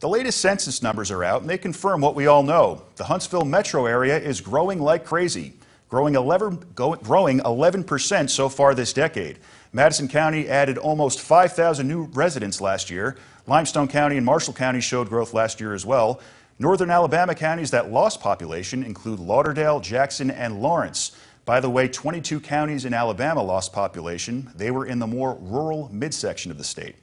The latest census numbers are out and they confirm what we all know. The Huntsville metro area is growing like crazy, growing 11, growing 11% so far this decade. Madison County added almost 5,000 new residents last year. Limestone County and Marshall County showed growth last year as well. Northern Alabama counties that lost population include Lauderdale, Jackson, and Lawrence. By the way, 22 counties in Alabama lost population. They were in the more rural midsection of the state.